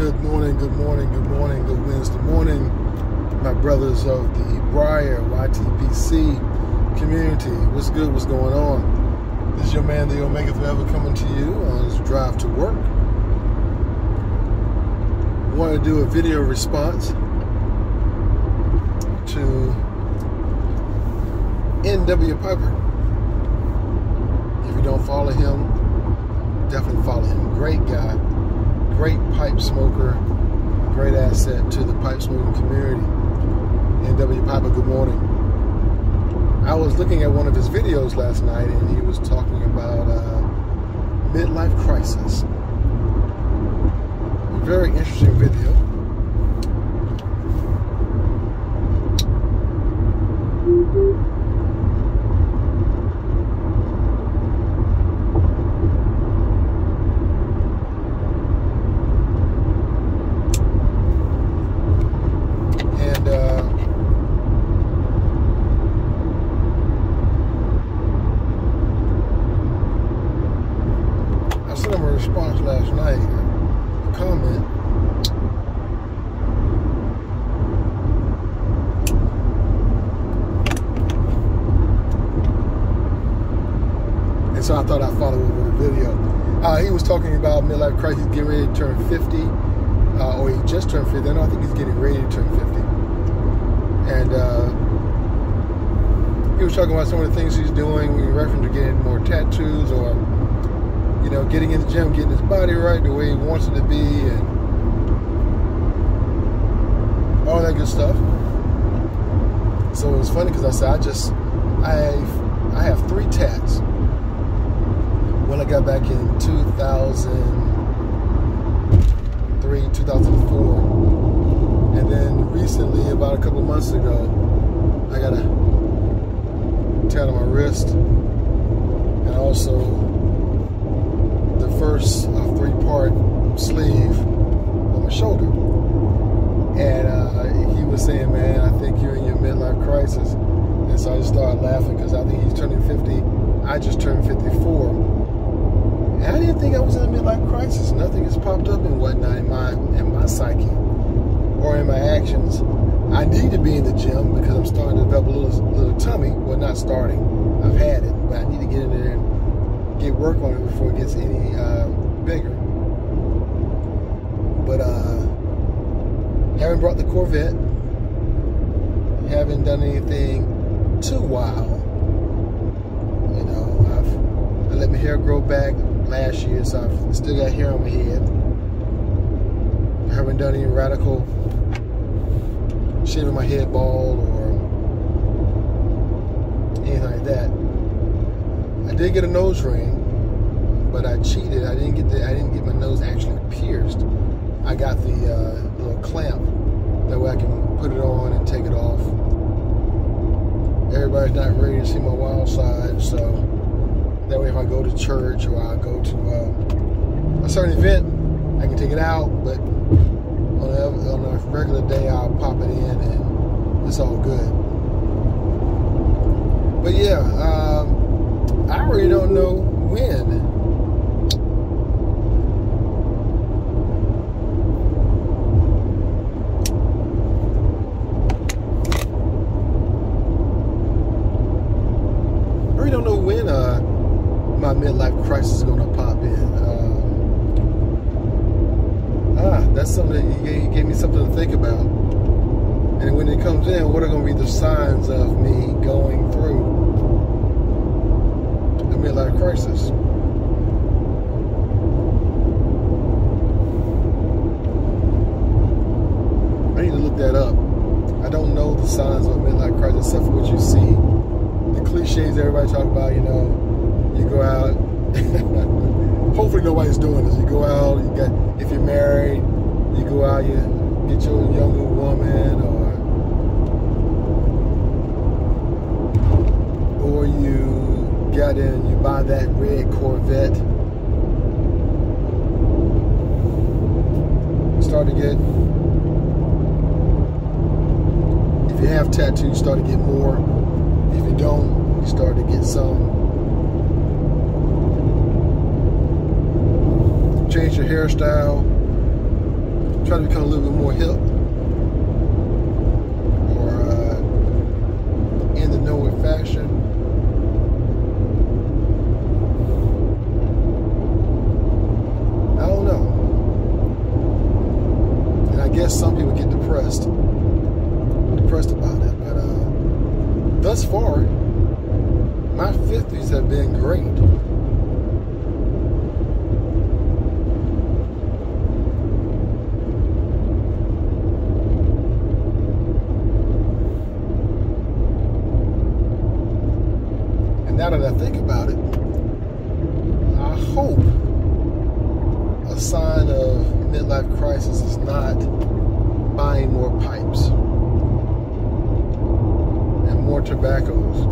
Good morning, good morning, good morning, good Wednesday morning, my brothers of the Briar YTPC community. What's good? What's going on? This is your man, the Omega Forever, coming to you on his drive to work. Want to do a video response to N.W. Piper. If you don't follow him, definitely follow him. Great guy great pipe smoker, great asset to the pipe smoking community. N.W. Piper, good morning. I was looking at one of his videos last night and he was talking about uh, midlife crisis. Very interesting video. And uh, I sent him a response last night, a comment. And so I thought I'd follow up with a video. Uh, he was talking about midlife crisis, getting ready to turn 50 uh, or he just turned 50. No, I think he's getting ready to turn 50. And uh, he was talking about some of the things he's doing in reference to getting more tattoos or, you know, getting in the gym, getting his body right the way he wants it to be, and all that good stuff. So it was funny because I said, I just, I I have three tats. When I got back in 2003, 2004. And then recently, about a couple months ago, I got a tat on my wrist and also the first uh, three part sleeve on my shoulder. And uh, he was saying, Man, I think you're in your midlife crisis. And so I just started laughing because I think he's turning 50. I just turned 54. And I didn't think I was in a midlife crisis. Nothing has popped up and whatnot in my in my psyche or in my actions. I need to be in the gym because I'm starting to develop a little little tummy. Well, not starting. I've had it, but I need to get in there and get work on it before it gets any uh, bigger. But uh, haven't brought the Corvette. Haven't done anything too wild. You know, I've I let my hair grow back last year, so I've still got hair on my head. I haven't done any radical shaving my head bald or anything like that. I did get a nose ring, but I cheated. I didn't get the I didn't get my nose actually pierced. I got the uh, little clamp. That way I can put it on and take it off. Everybody's not ready to see my wild side, so that way if I go to church or I go to uh, a certain event, I can take it out, but on a, on a regular day, I'll pop it in and it's all good. But yeah, um, I really don't know when. I really don't know when uh, my midlife crisis is going to pop in. Um, ah, that's something that you gave, you gave me something to think about. And when it comes in, what are going to be the signs of me going through a midlife crisis? I need to look that up. I don't know the signs of a midlife crisis except for what you see. The cliches everybody talk about, you know, you go out. hopefully nobody's doing this. You out, you got if you're married, you go out, you get your younger woman or or you got in, you buy that red Corvette. You start to get if you have tattoos, start to get more. If you don't, you start to get some. Change your hairstyle. try to become a little bit more hip or uh, in the know with fashion. I don't know. And I guess some people get depressed, depressed about it. But uh, thus far, my 50s have been great. Now that I think about it, I hope a sign of midlife crisis is not buying more pipes and more tobaccos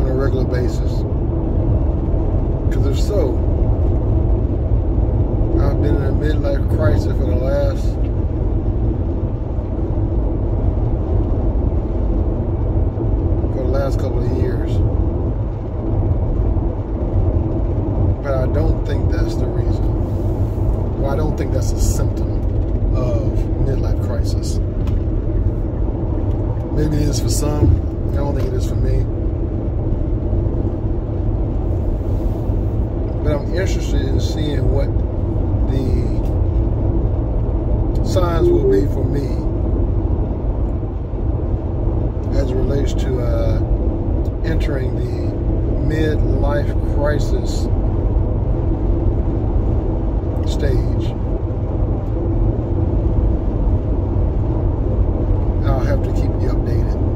on a regular basis. Because if so, I've been in a midlife crisis for the last couple of years. But I don't think that's the reason. Well, I don't think that's a symptom of midlife crisis. Maybe it is for some. I don't think it is for me. But I'm interested in seeing what the signs will be for me as it relates to uh, entering the midlife crisis stage. I'll have to keep you updated.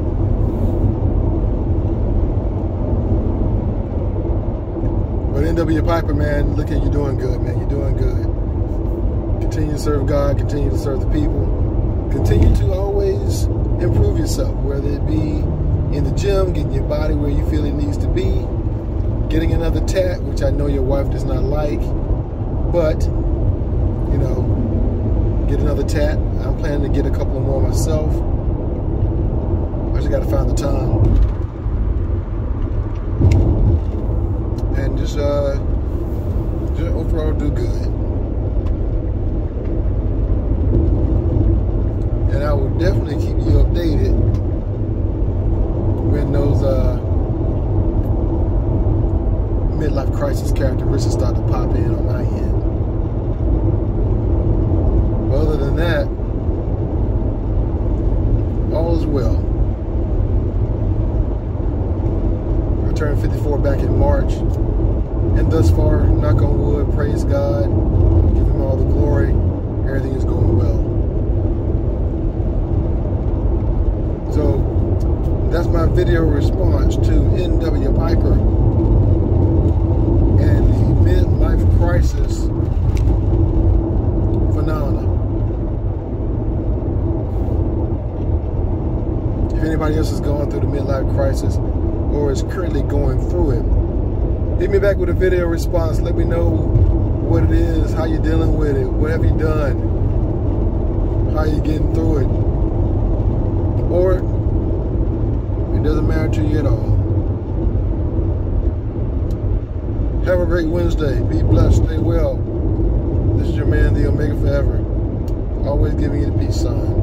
NW Piper, man, look at you doing good, man. You're doing good. Continue to serve God, continue to serve the people. Continue to always improve yourself, whether it be in the gym, getting your body where you feel it needs to be, getting another tat, which I know your wife does not like, but, you know, get another tat. I'm planning to get a couple more myself. I just got to find the time. And just, uh, just overall do good. And I will definitely keep you updated when those uh, midlife crisis characteristics start to pop in on my end. But other than that, all is well. Turned 54 back in March, and thus far, knock on wood, praise God, give Him all the glory. Everything is going well. So that's my video response to NW Piper and the midlife crisis phenomena. If anybody else is going through the midlife crisis or is currently going through it, hit me back with a video response. Let me know what it is, how you're dealing with it, what have you done, how you getting through it. Or it doesn't matter to you at all. Have a great Wednesday. Be blessed. Stay well. This is your man, the Omega Forever. Always giving you the peace sign.